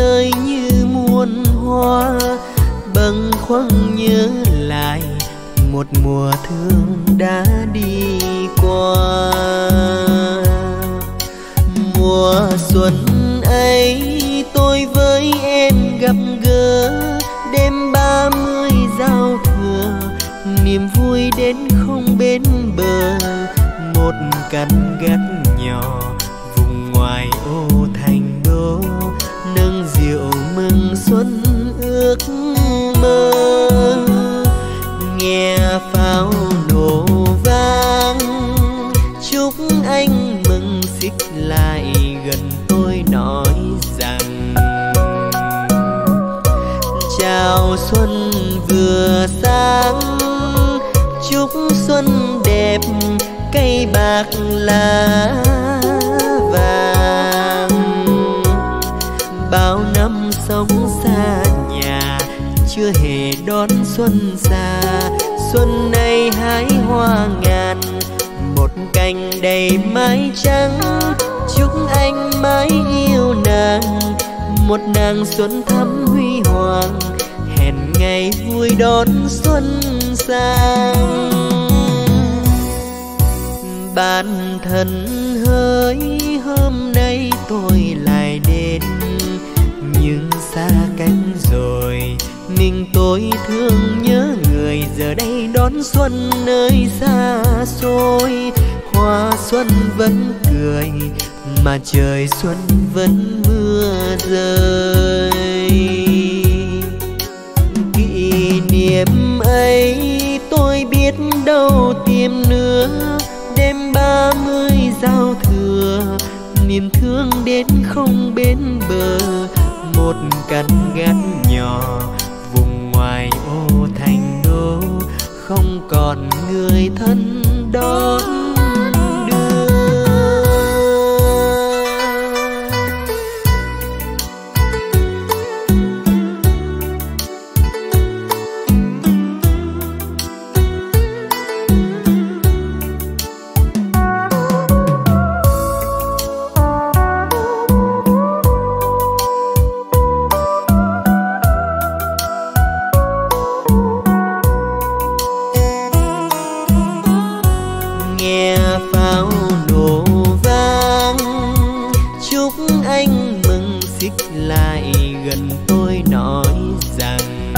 nơi như muôn hoa, bâng khuâng nhớ lại một mùa thương đã đi qua. Mùa xuân ấy tôi với em gặp gỡ, đêm ba mươi giao thừa, niềm vui đến không bên bờ. Một căn gác nhỏ vùng ngoài xuân ước mơ. Nghe pháo nổ vang, chúc anh mừng xích lại gần tôi nói rằng, chào xuân vừa sáng, chúc xuân đẹp, cây bạc lá. Chưa hề đón xuân xa. Xuân này hái hoa ngàn, một cành đầy mái trắng. Chúc anh mãi yêu nàng, một nàng xuân thắm huy hoàng. Hẹn ngày vui đón xuân sang. Bạn thân hỡi, hôm nay tôi lại đến. Nhưng xa cánh tôi thương nhớ người giờ đây đón xuân nơi xa xôi. Hoa xuân vẫn cười mà trời xuân vẫn mưa rơi. Kỷ niệm ấy tôi biết đâu tìm nữa. Đêm ba mươi giao thừa, niềm thương đến không bên bờ. Một căn gác nhỏ người thân đón xích lại gần tôi nói rằng,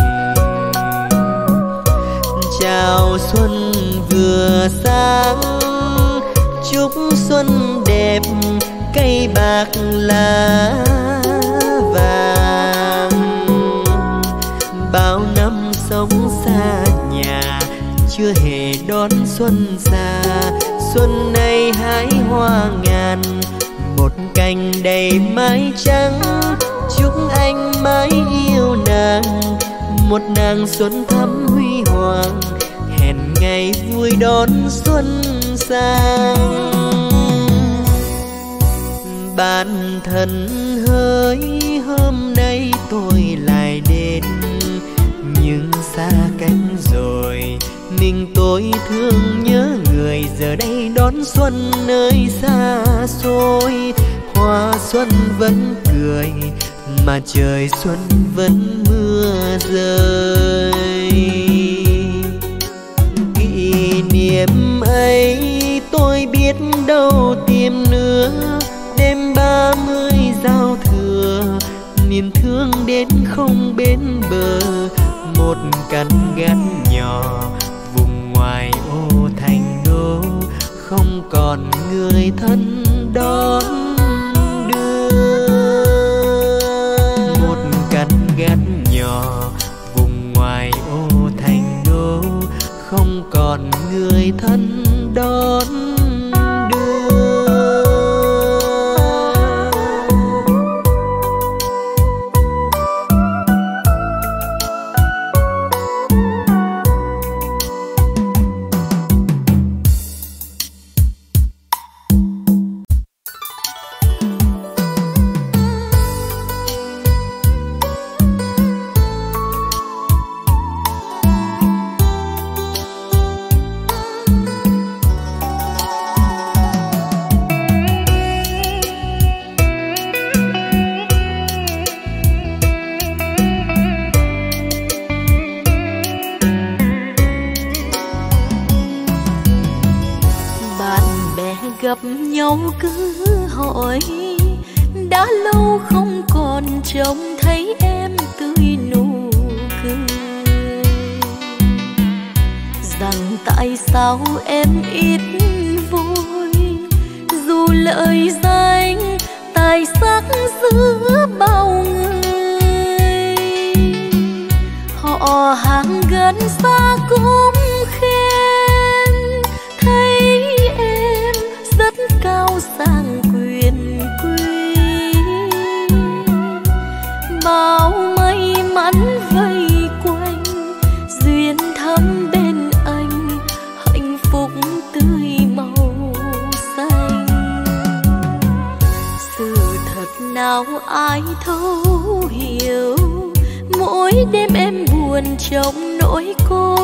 chào xuân vừa sáng, chúc xuân đẹp, cây bạc lá vàng. Bao năm sống xa nhà, chưa hề đón xuân xa xuân nay hái hoa ngàn cành đầy mái trắng. Chúc anh mãi yêu nàng. Một nàng xuân thắm huy hoàng. Hẹn ngày vui đón xuân sang. Bạn thân hỡi, hôm nay tôi lại đến. Nhưng xa cánh rồi, mình tôi thương nhớ người. Giờ đây đón xuân nơi xa xôi hoa xuân vẫn cười, mà trời xuân vẫn mưa rơi. Kỷ niệm ấy tôi biết đâu tìm nữa, đêm ba mươi giao thừa, niềm thương đến không bên bờ. Một căn gác nhỏ vùng ngoài ô thành đô, không còn người thân đón lợi danh tài sắc giữa bao người. Họ hàng gần xa cũng trong nỗi cô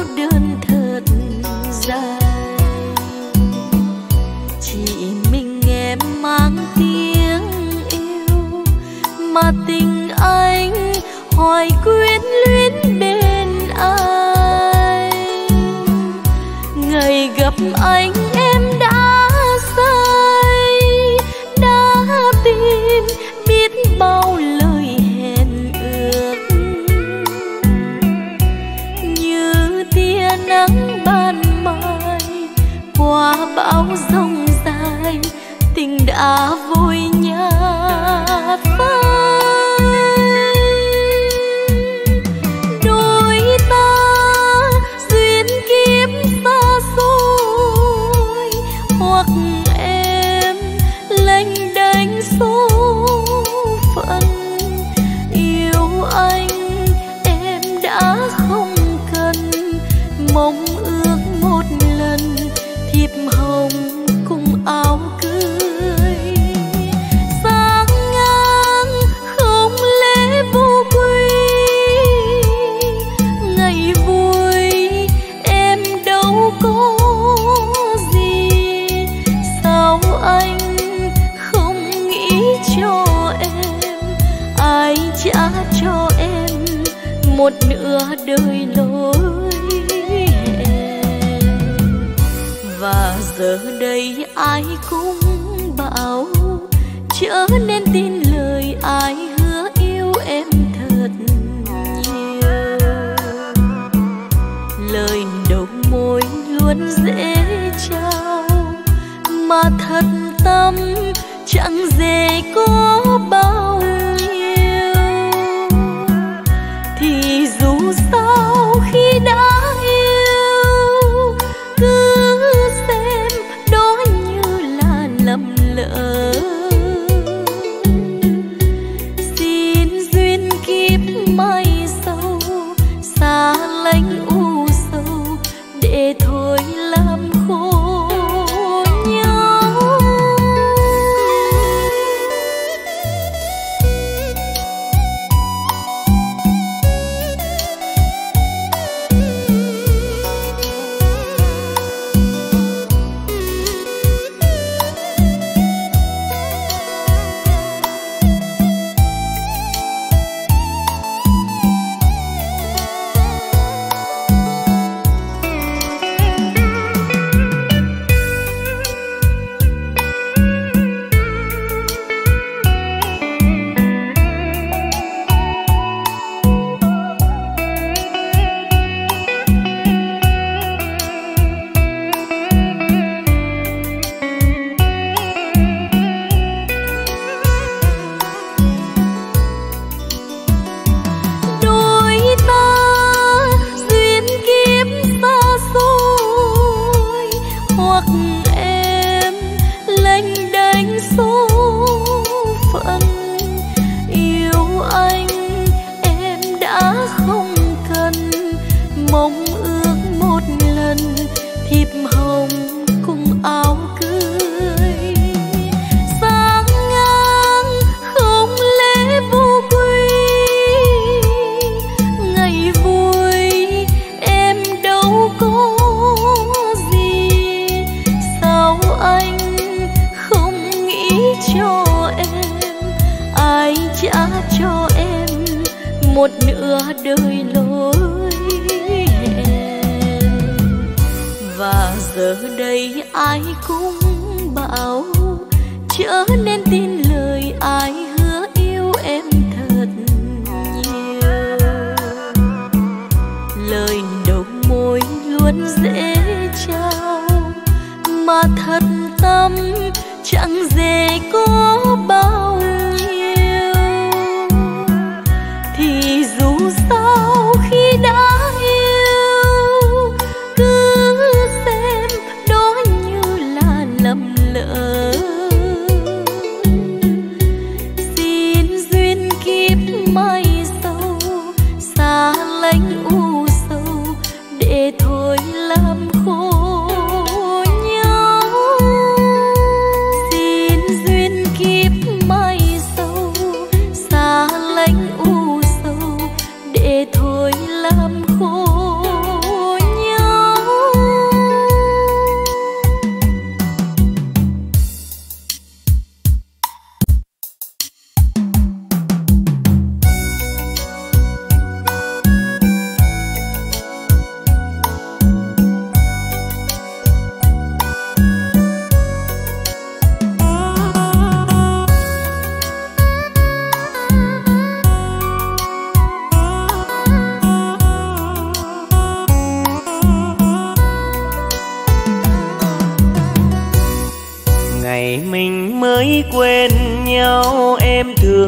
cho em, ai trả cho em một nửa đời lối hẹn? và giờ đây ai cũng bảo chớ nên tin lời ai hứa yêu em thật nhiều lời đầu môi luôn dễ trao, mà thật tâm chẳng dễ có bao nhiêu. Thì dù sao khi đã phong bão chớ nên tin lời ai hứa yêu em thật nhiều. Lời đầu môi luôn dễ trao, mà thật tâm chẳng dễ có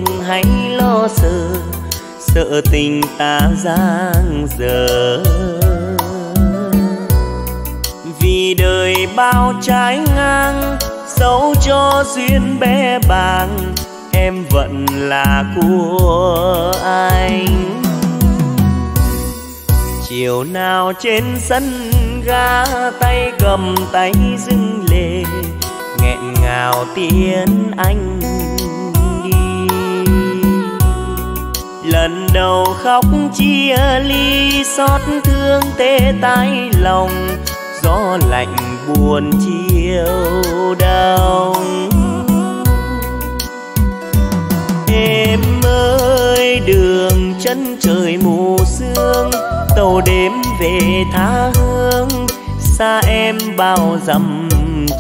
thương hay lo sợ sợ tình ta giang dở. Vì đời bao trái ngang, dẫu cho duyên bé bàng, em vẫn là của anh. Chiều nào trên sân ga, tay cầm tay dưng lệ nghẹn ngào tiếng anh. Lần đầu khóc chia ly, xót thương tê tái lòng. Gió lạnh buồn chiều đông. Em ơi, đường chân trời mù sương, tàu đêm về tha hương. Xa em bao dặm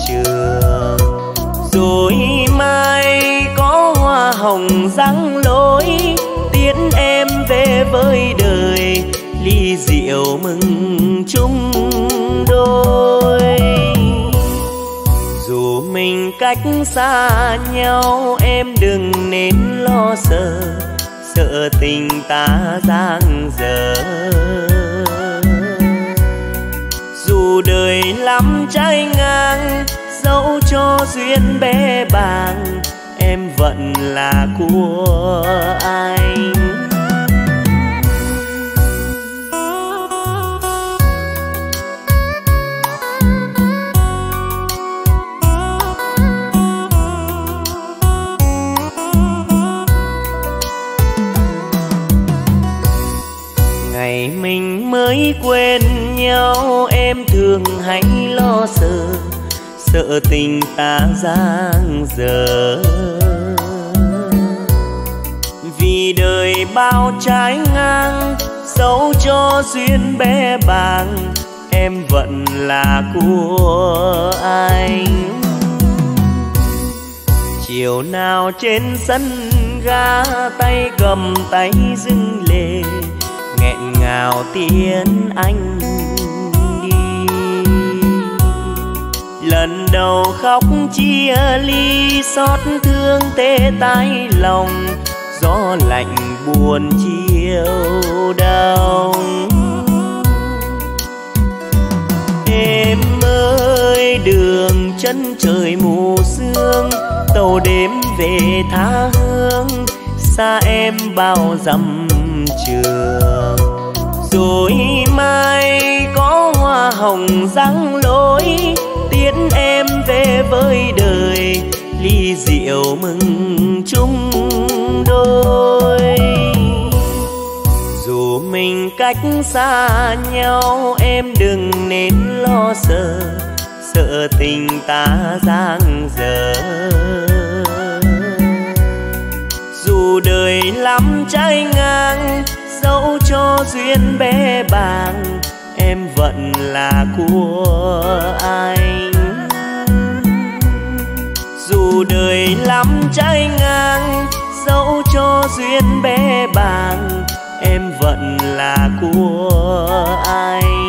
trường. Rồi mai có hoa hồng răng lối em về với đời, ly rượu mừng chung đôi. Dù mình cách xa nhau, em đừng nên lo sợ sợ tình ta giang dở. Dù đời lắm trái ngang, dẫu cho duyên bé bàng, em vẫn là của anh. Ngày mình mới quên nhau, em thường hay lo sợ sợ tình ta giang dở. Vì đời bao trái ngang, dẫu cho duyên bé bàng, em vẫn là của anh. Chiều nào trên sân ga, tay cầm tay dưng lệ nghẹn ngào tiến anh đi. Lần đầu khóc chia ly, xót thương tê tái lòng, gió lạnh buồn chiều đông em ơi, đường chân trời mù sương, tàu đêm về tha hương, xa em bao dặm trường. Rồi mai có hoa hồng răng lối, tiễn em về với đời, ly rượu mừng chung đôi. Dù mình cách xa nhau, em đừng nên lo sợ sợ tình ta giang dở. Đời lắm trái ngang, dẫu cho duyên bé bàng, em vẫn là của anh. Dù đời lắm trái ngang, dẫu cho duyên bé bàng, em vẫn là của anh.